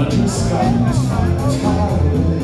and the sky. is tired